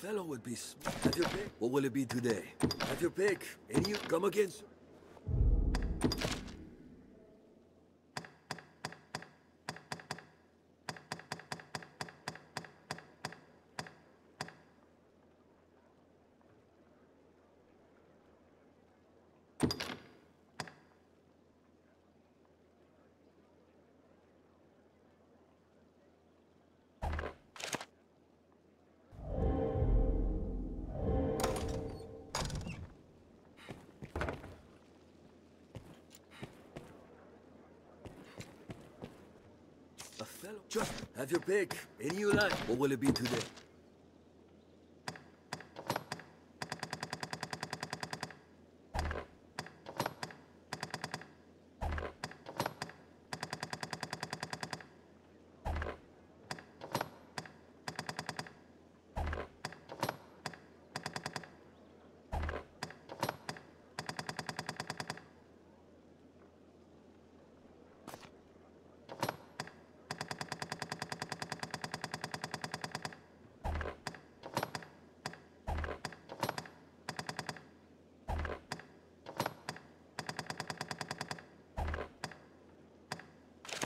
fellow would be Have your pick. What will it be today? Have your pick. And you come again, sir. Just have your pick. Any you like. What will it be today?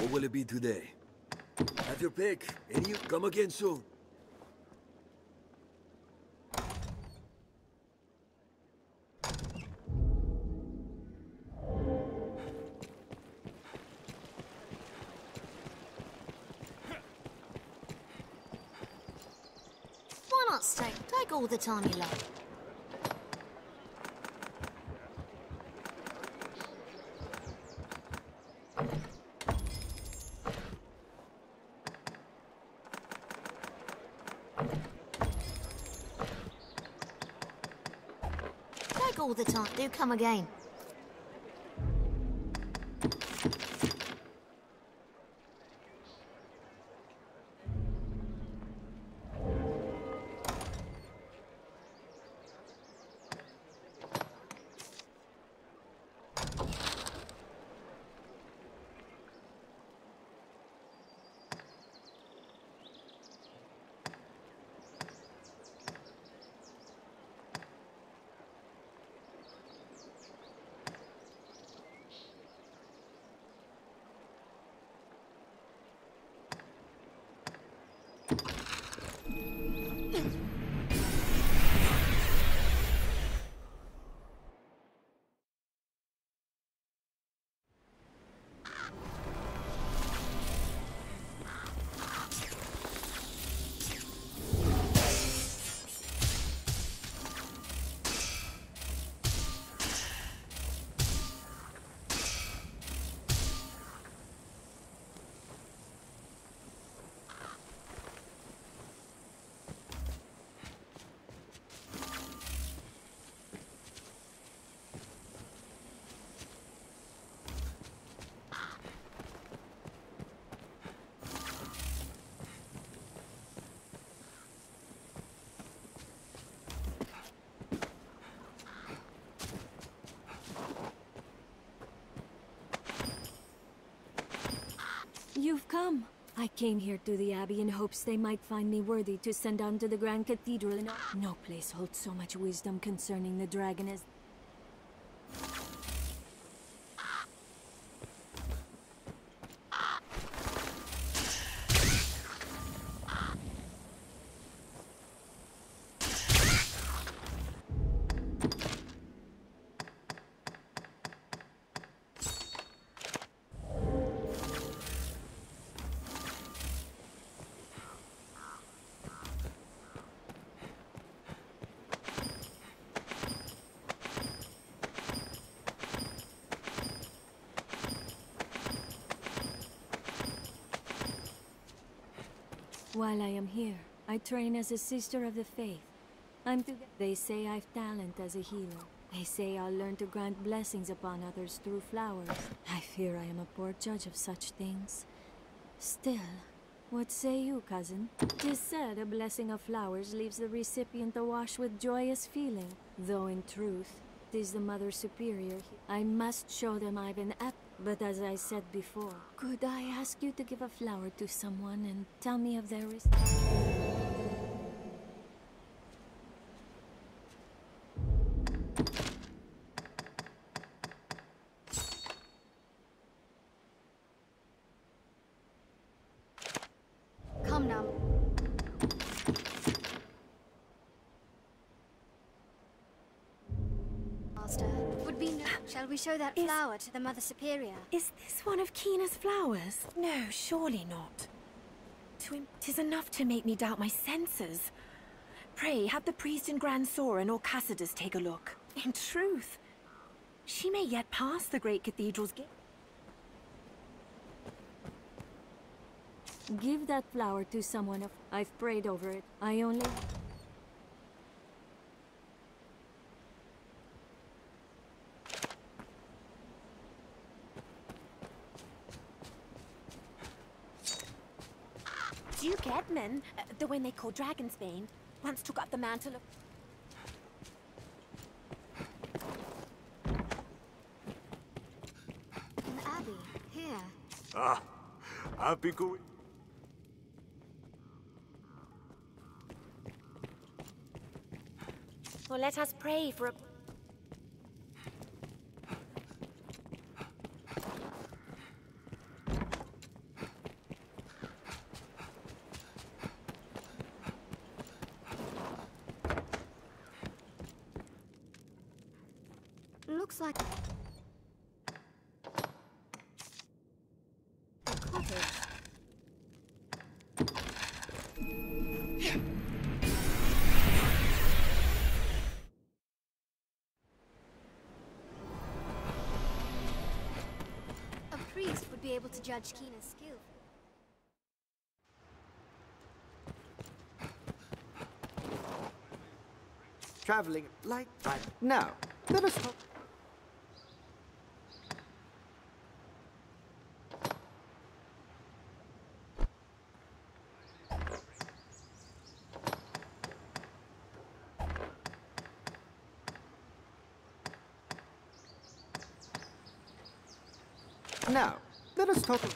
What will it be today? Have your pick. And you come again soon. Why not stay? Take all the time you like. Take all the time. Do come again. Come. I came here to the Abbey in hopes they might find me worthy to send on to the Grand Cathedral. No place holds so much wisdom concerning the dragon as. While I am here, I train as a sister of the faith. I'm to. They say I've talent as a healer. They say I'll learn to grant blessings upon others through flowers. I fear I am a poor judge of such things. Still, what say you, cousin? Tis said a blessing of flowers leaves the recipient awash with joyous feeling, though in truth, tis the Mother Superior. I must show them I've an app. But as I said before, could I ask you to give a flower to someone and tell me of their res- we show that Is- flower to the Mother Superior? Is this one of Kina's flowers? No, surely not. Tis enough to make me doubt my senses. Pray, have the priest and Gran Soren or Cassardis take a look. In truth, she may yet pass the great cathedral's gate. Give that flower to someone of... I've prayed over it. I only... Duke Edmund, they call Dragonsbane, once took up the mantle of... An abbey. Here. Ah, happy going. Well, let us pray for a... Looks like... A cottage. Priest would be able to judge Kina's skill. Traveling like that. Now, let us talk. Now, talk.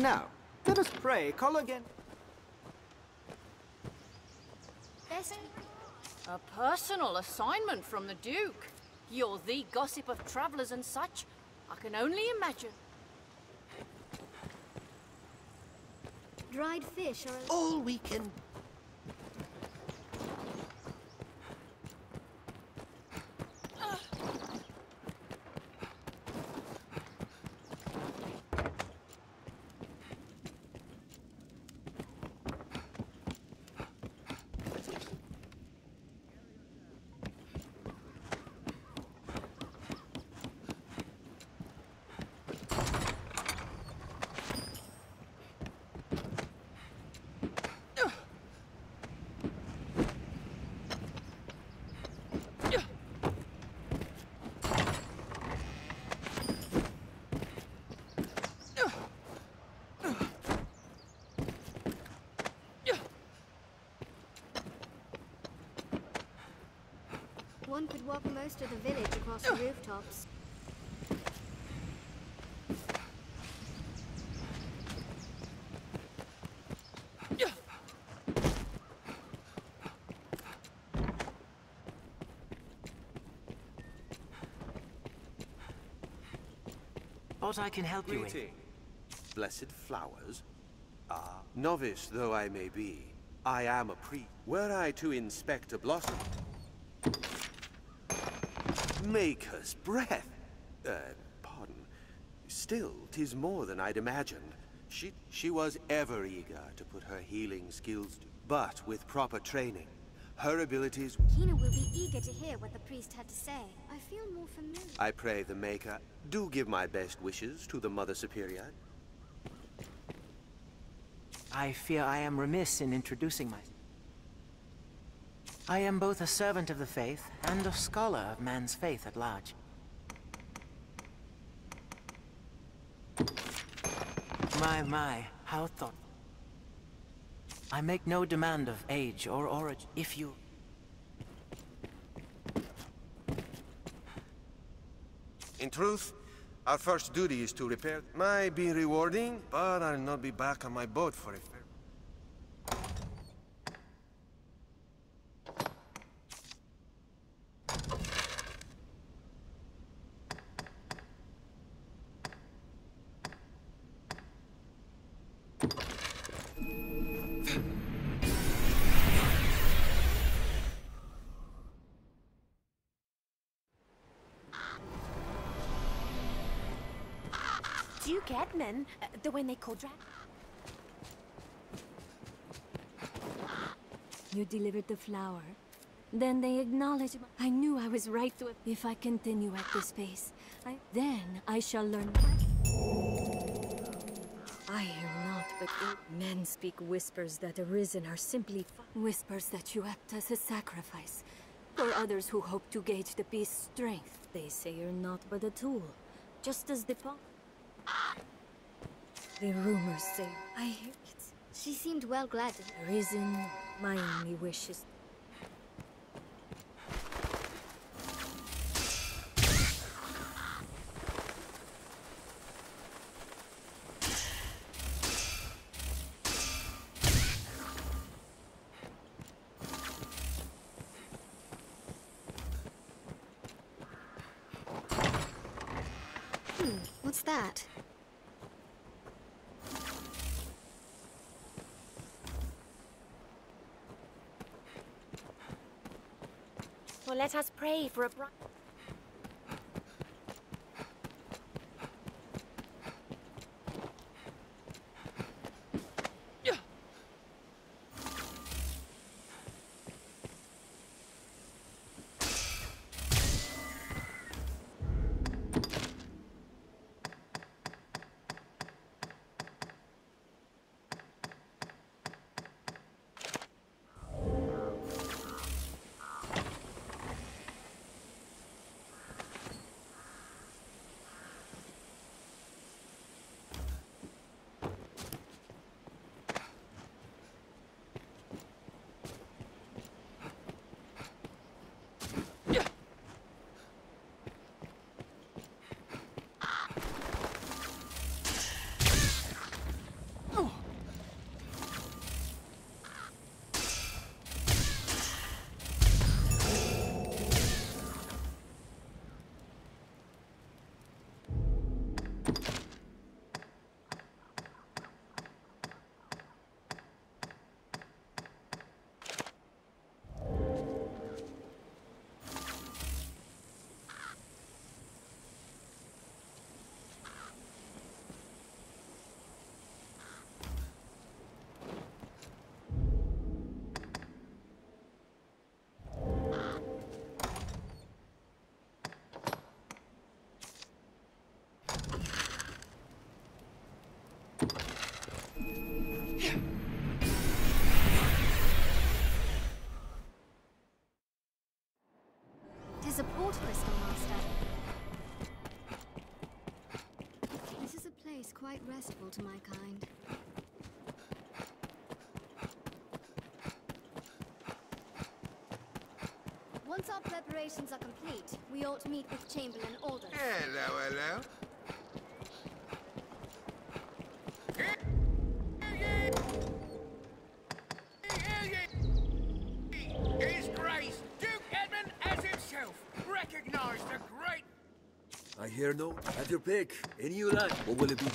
Now, let us pray. Call again. A personal assignment from the Duke. You're the gossip of travellers and such. I can only imagine. Dried fish are... All we can One could walk most of the village across the rooftops. What I can help you with? Greeting, blessed flowers. Ah, novice though I may be, I am a priest. Were I to inspect a blossom, Maker's breath. Uh, pardon. Still, tis more than I'd imagined. She, she was ever eager to put her healing skills to, but with proper training, her abilities. Kina will be eager to hear what the priest had to say. I feel more familiar. I pray the Maker do give my best wishes to the Mother Superior. I fear I am remiss in introducing myself. I am both a servant of the faith and a scholar of man's faith at large. My, my, how thought. I make no demand of age or origin. If you... In truth, our first duty is to repair. Might be rewarding, but I'll not be back on my boat for a Duke Edmund, uh, the one they call Dra- You delivered the flower. Then they acknowledge I knew I was right to If I continue at this pace, I then I shall learn. I hear not, but men speak whispers that arisen are simply whispers that you act as a sacrifice for others who hope to gauge the beast's strength. They say you're not but a tool, just as the The rumors say I hear it. She seemed well glad to arisen. My only wish is hmm, What's that? Let us pray for a bright. Tis a port crystal, Master. This is a place quite restful to my kind. Once our preparations are complete, we ought to meet with Chamberlain Aldous. Hello, hello. Recognize the great... I hear no. Have your pick. Any you like. What will it be?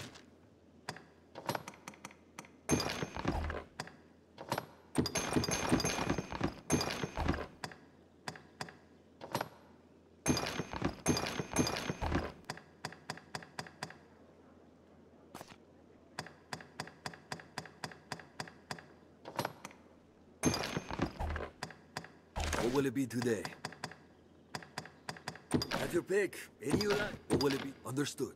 What will it be today? Have your pick. Any you like. What will it be? Understood.